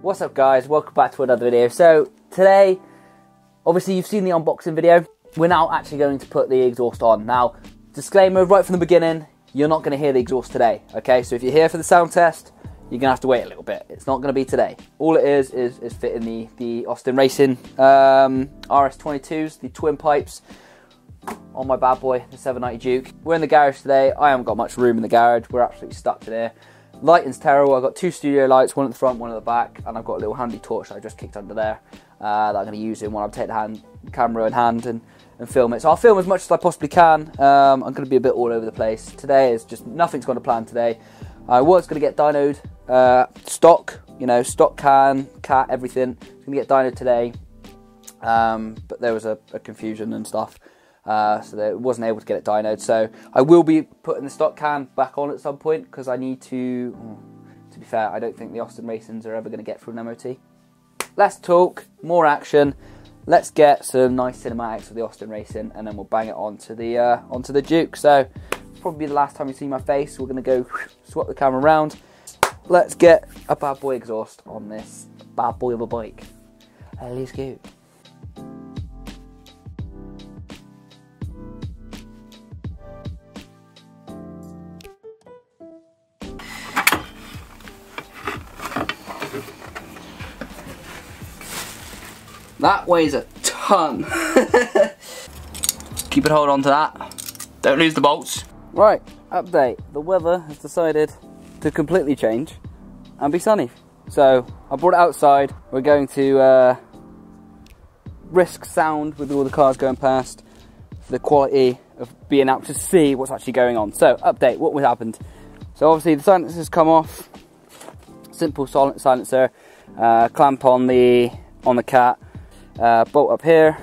What's up guys, welcome back to another video. So today, obviously you've seen the unboxing video, we're now actually going to put the exhaust on. Now, disclaimer right from the beginning, you're not going to hear the exhaust today, okay? So if you're here for the sound test, you're going to have to wait a little bit. It's not going to be today. All it is, is, is fitting the, the Austin Racing um, RS22s, the twin pipes, on my bad boy, the 790 Duke. We're in the garage today. I haven't got much room in the garage. We're absolutely stuck in Lighting's terrible. I've got two studio lights, one at the front, one at the back, and I've got a little handy torch that I just kicked under there uh, that I'm going to use in when I take the hand, camera in hand and, and film it. So I'll film as much as I possibly can. Um, I'm going to be a bit all over the place. Today is just nothing's going to plan today. I was going to get dynoed uh, stock, you know, stock can, cat, everything. going to get dynoed today, um, but there was a, a confusion and stuff. Uh, so that wasn't able to get it dynoed. So I will be putting the stock can back on at some point because I need to. To be fair, I don't think the Austin Racings are ever going to get through an MOT. Less talk, more action. Let's get some nice cinematics of the Austin Racing, and then we'll bang it onto the uh, onto the Duke. So probably the last time you see my face. We're going to go swap the camera around. Let's get a bad boy exhaust on this bad boy of a bike. Let's go. That weighs a ton. Keep it hold on to that. Don't lose the bolts. Right, update. The weather has decided to completely change and be sunny. So I brought it outside. We're going to uh, risk sound with all the cars going past for the quality of being able to see what's actually going on. So update, what happened? So obviously the silencer's come off. Simple silencer. Uh, clamp on the on the cat uh, bolt up here,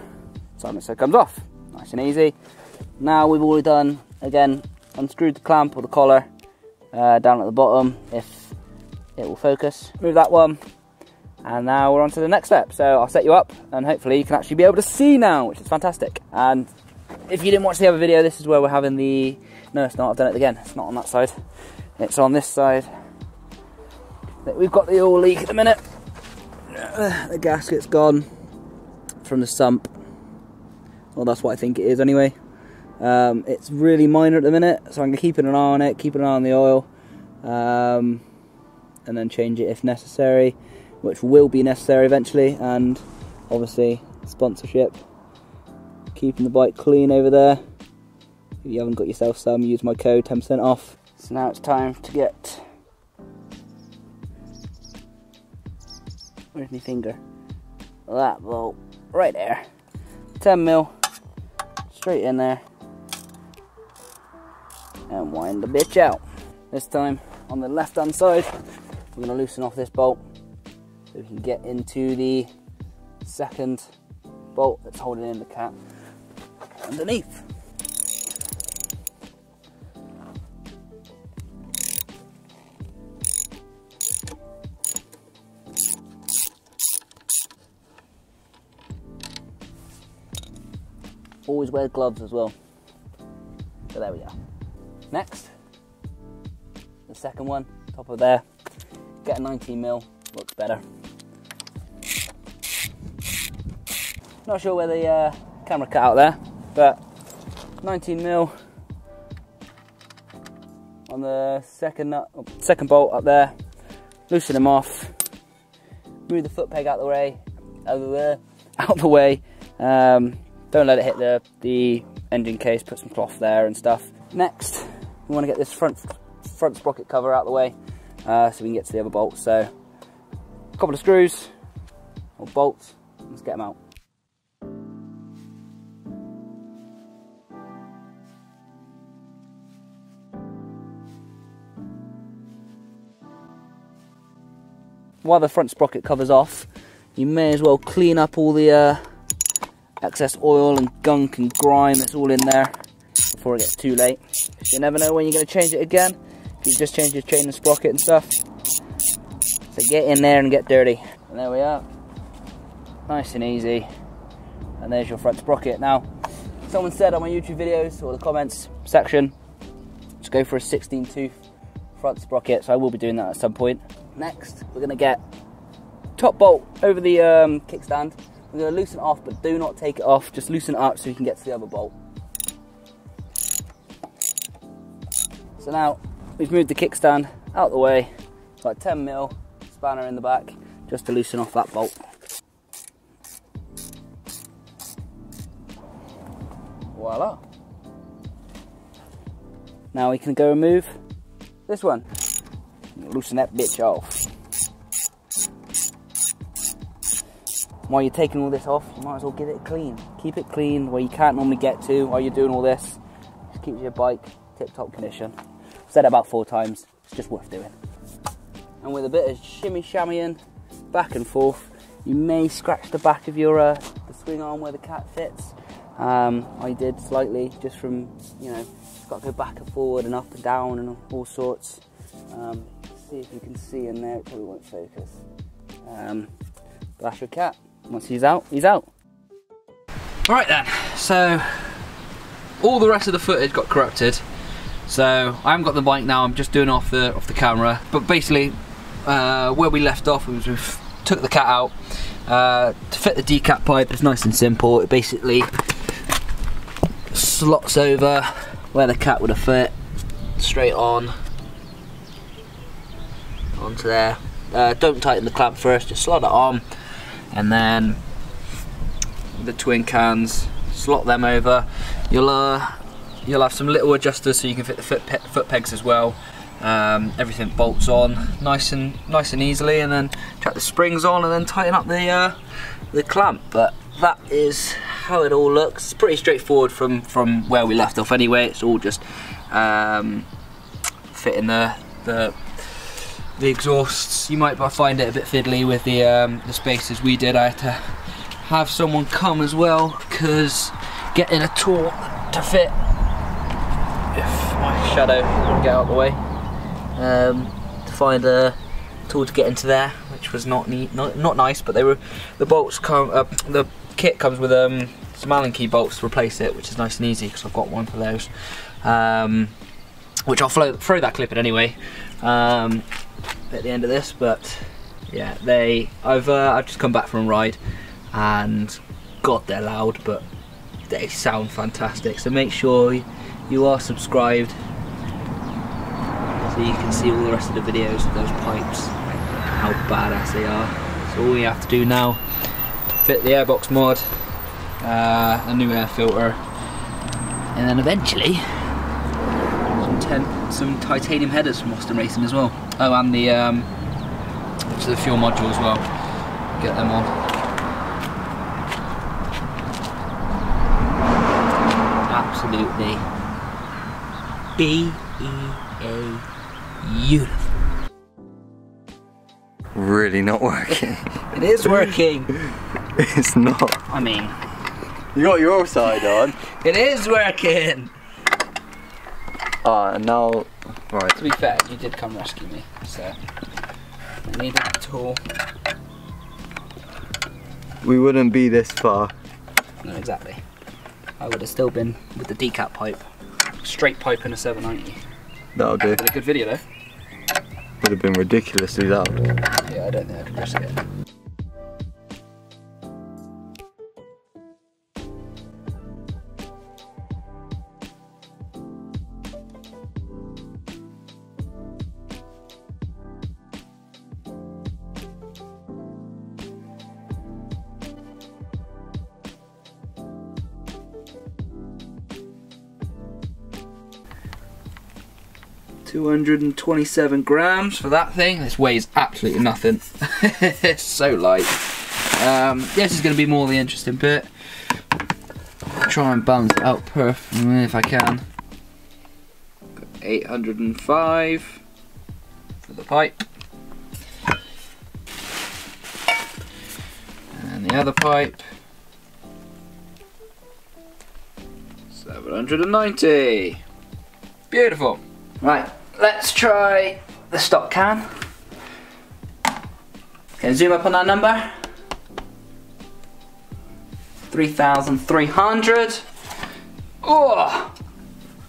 silencer comes off, nice and easy. Now we've already done, again, unscrewed the clamp or the collar uh, down at the bottom if it will focus. Move that one, and now we're on to the next step. So I'll set you up, and hopefully you can actually be able to see now, which is fantastic. And if you didn't watch the other video, this is where we're having the, no it's not, I've done it again, it's not on that side. It's on this side. We've got the oil leak at the minute. The gasket's gone from the sump. Well, that's what I think it is anyway. Um, it's really minor at the minute, so I'm keeping an eye on it, keeping an eye on the oil, um, and then change it if necessary, which will be necessary eventually. And obviously, sponsorship, keeping the bike clean over there. If you haven't got yourself some, use my code 10% off. So now it's time to get. Where's my finger? That bolt right there. 10 mil, straight in there, and wind the bitch out. This time on the left hand side, we're gonna loosen off this bolt so we can get into the second bolt that's holding in the cap underneath. Always wear gloves as well. So there we go. Next, the second one, top of there. Get a 19 mil, looks better. Not sure where the uh, camera cut out there, but 19 mil on the second nut, second bolt up there. Loosen them off. Move the foot peg out the way, out the, out the way. Um, don't let it hit the, the engine case, put some cloth there and stuff. Next, we want to get this front, front sprocket cover out of the way uh, so we can get to the other bolts. So, a couple of screws or bolts, let's get them out. While the front sprocket covers off, you may as well clean up all the uh, excess oil and gunk and grime that's all in there before it gets too late. You never know when you're going to change it again. If you just change your chain and sprocket and stuff. So get in there and get dirty. And there we are. Nice and easy. And there's your front sprocket. Now, someone said on my YouTube videos or the comments section, just go for a 16 tooth front sprocket. So I will be doing that at some point. Next, we're going to get top bolt over the um, kickstand. I'm going to loosen off, but do not take it off. Just loosen it up so you can get to the other bolt. So now we've moved the kickstand out the way, like 10 mil spanner in the back, just to loosen off that bolt. Voila. Now we can go remove this one. Loosen that bitch off. While you're taking all this off, you might as well get it clean. Keep it clean where you can't normally get to while you're doing all this. Just keeps your bike tip-top condition. Said it about four times, it's just worth doing. And with a bit of shimmy shammying back and forth, you may scratch the back of your uh, the swing arm where the cat fits. Um, I did slightly just from, you know, got to go back and forward and up and down and all sorts. Um, see if you can see in there, it probably won't focus. Um, that's your cat. Once he's out, he's out. Alright then, so all the rest of the footage got corrupted. So I haven't got the bike now, I'm just doing off the off the camera. But basically, uh, where we left off was we took the cat out. Uh, to fit the decat pipe, it's nice and simple. It basically slots over where the cat would have fit, straight on onto there. Uh, don't tighten the clamp first, just slot it on, and then the twin cans, slot them over. You'll uh, you'll have some little adjusters so you can fit the foot, pe foot pegs as well. Um, everything bolts on nice and nice and easily, and then chuck the springs on, and then tighten up the uh, the clamp. But that is how it all looks. It's pretty straightforward from, from where we left off anyway. It's all just um, fitting the, the the exhausts. You might find it a bit fiddly with the, um, the spaces we did. I had to have someone come as well because getting a tool to fit if my shadow would get out of the way um, to find a tool to get into there which was not neat not, not nice but they were the bolts come uh, the kit comes with um, some Allen key bolts to replace it, which is nice and easy because I've got one for those. Um, which I'll throw that clip in anyway um, at the end of this. But yeah, they I've uh, I've just come back from a ride, and God they're loud, but they sound fantastic. So make sure you are subscribed so you can see all the rest of the videos of those pipes, how badass they are. So all you have to do now fit the airbox mod, uh, a new air filter, and then eventually some, ten, some titanium headers from Austin Racing as well. Oh, and the um, which the fuel module as well. Get them on. Absolutely B E A beautiful. Really not working. it is working. It's not. I mean, you got your side on. it is working. Ah, uh, now, right. To be fair, you did come rescue me, so I needed a tool. We wouldn't be this far. No, exactly. I would have still been with the decat pipe, straight pipe in a 790. That'll do. But a good video though. Would have been ridiculously loud. Yeah, I don't think I could risk it. 227 grams for that thing. This weighs absolutely nothing. it's so light. Um, this is going to be more the interesting bit. Try and balance it out perfectly if I can. 805 for the pipe. And the other pipe. 790. Beautiful. Right, let's try the stock can. Can zoom up on that number? 3,300. Oh!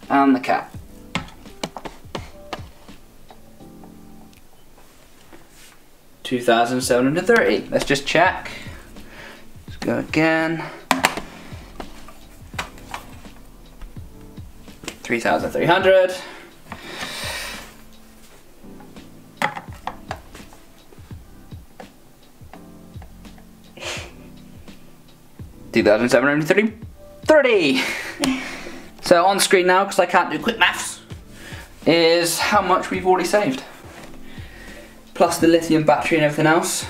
And the cat. 2,730. Let's just check. Let's go again. 3,300. Two thousand seven hundred thirty. Thirty. so on screen now, because I can't do quick maths, is how much we've already saved plus the lithium battery and everything else.